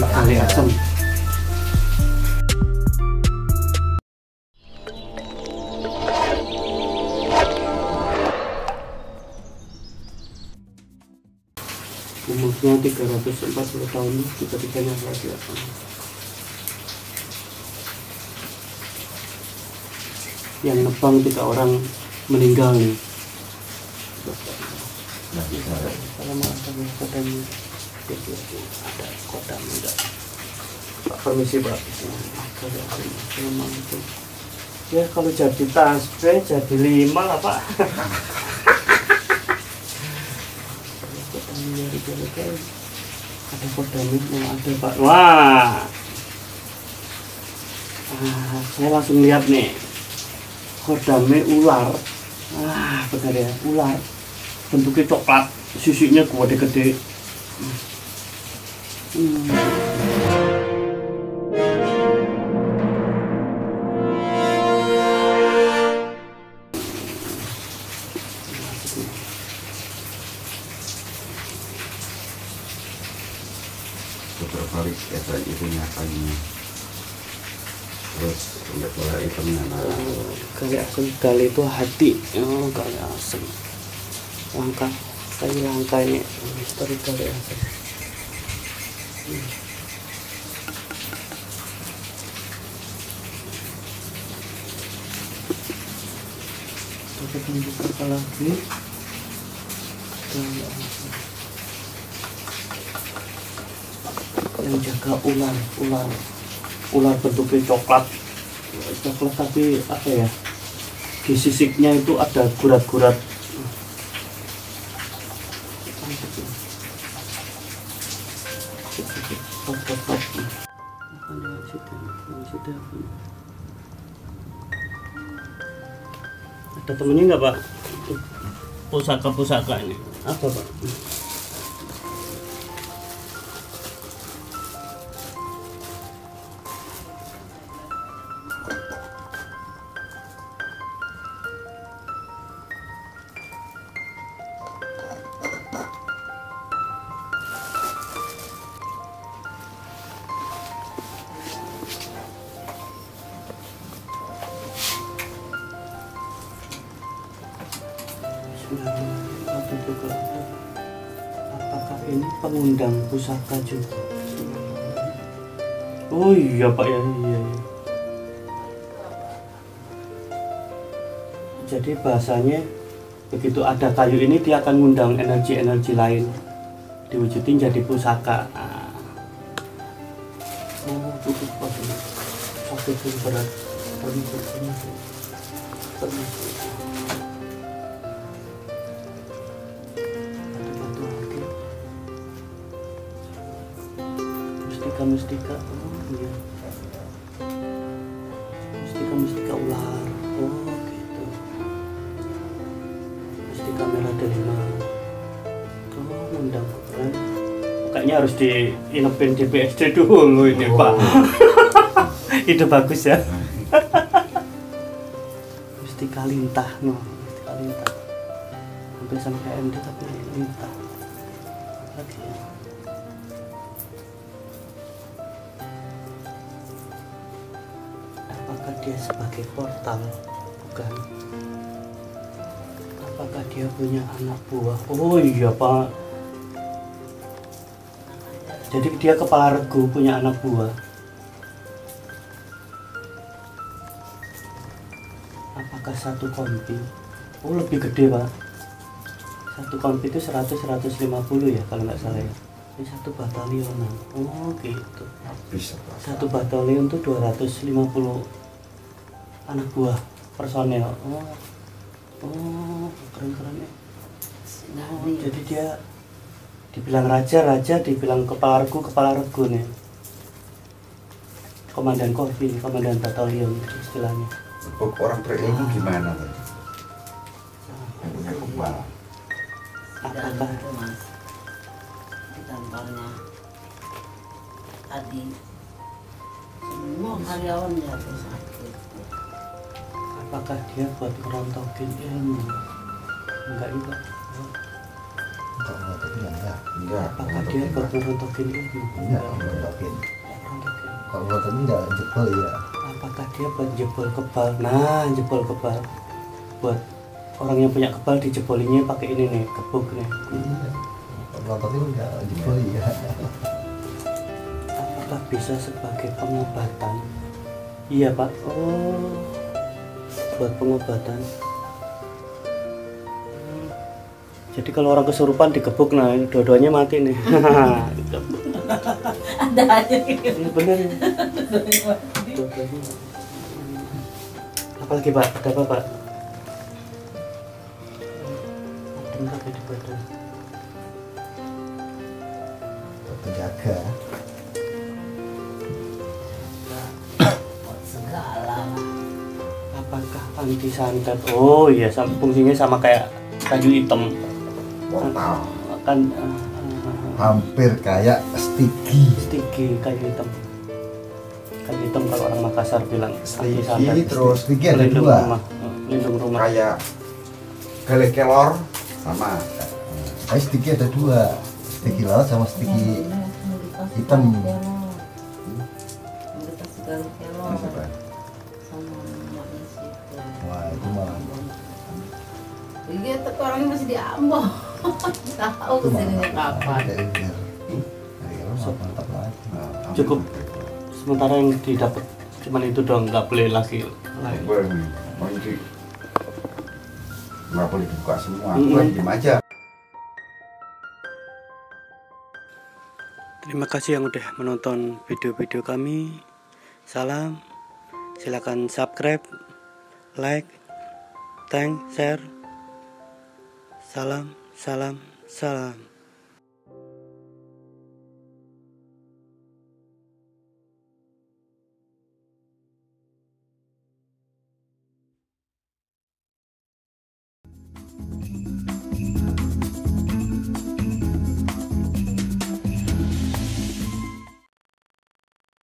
di Kali Asem. Umurnya 340 tahun ketiganya lagi asam. Yang nebang tiga orang meninggal nih. Nah, bisa. Kalau mau kodam ada kodam enggak? Pak permisi Pak. Assalamualaikum. Ya kalau jadi tasbih jadi lima lah Pak. Dari jalan ada kodam mau ada Pak. Wah. Ah, saya langsung lihat nih. Kodamnya ular. Ah, benar ya, ular bentuknya coklat sisinya gede-gede hmm. Itu Oh, kali kali itu hati. Oh kali asem. Langkah kayu langkah ini. Misteri kali asem Kita tunjuk apa lagi. Yang jaga ular ular ular bentuknya coklat. Coklat tapi apa ya? Di sisiknya itu ada gurat-gurat sudah. Ada temennya nggak pak? Pusaka-pusaka ini apa pak? Apakah ini pengundang pusaka juga? Oh iya pak ya iya. iya. Jadi bahasanya begitu ada kayu ini dia akan mengundang energi-energi lain diwujudin jadi pusaka. Ah. Oh, sakit yang berat. Mustika mustika. Oh iya. Mustika mustika ular. Oh gitu. Mustika merah delima. Oh undang keren kayaknya harus diinepin di BSD dulu ini pak. Itu bagus ya. Mustika lintah no mustika lintah. Hampir sama kayak MD tapi lintah. Lagi. ya apakah dia sebagai portal? Bukan. Apakah dia punya anak buah? Oh iya pak. Jadi dia kepala regu punya anak buah? Apakah satu kompi? Oh lebih gede pak. Satu kompi itu 100 150 ya kalau nggak salah ya. Ini satu batalionan oh gitu. Satu batalion tuh 250 anak buah personel oh. Oh keren keren ya. Oh, jadi dia dibilang raja raja dibilang kepala regu kepala regu nih. Komandan korvi komandan batalion istilahnya. Untuk orang berilmu gimana Pak? Yang punya kepala. mas. Di kantornya. Tadi. Semua karyawan jatuh sakit apakah dia buat ngerontokin ilmu enggak juga Enggak, enggak. Rontokin enggak. Enggak. apakah dia buat ngerontokin ilmu Enggak, rontokin. Ngerontokin. Kalau rontokin enggak jebol ya. apakah dia buat jebol kebal nah jebol kebal buat orang yang punya kebal dijebolinnya pakai ini nih gebuk nih Iya. Kalau rontokin enggak jebol ya. apakah bisa sebagai pengobatan iya pak oh buat pengobatan. Jadi kalau orang kesurupan digebuk nah ini dua-duanya mati nih. Ada aja. Gitu ini bener. Ya dua-duanya apalagi pak? Ada apa pak? Adem tapi di badan? Penjaga. Apakah anti santet oh iya sam- fungsinya sama kayak kayu hitam Portal. kan uh, uh, Hampir kayak stigi. stigi kayu hitam kayu hitam kalau orang Makassar bilang anti Stigi, santet terus stigi ada pelindung dua. rumah Eh, pelindung rumah Kayak gale kelor sama. Tapi stigi ada dua. Stigi laut sama stigi hitam. Wah, itu mah. Iya, tapi orangnya masih di Ambon. Tahu ke sininya kapan. Lagi. Nah, Cukup. sementara yang didapat cuman itu dong nggak boleh lagi lain nggak boleh dibuka semua. Mm-mm. Gue diem aja. Terima kasih yang udah menonton video-video kami. Salam. Silakan subscribe, like, thank, share. Salam, salam, salam.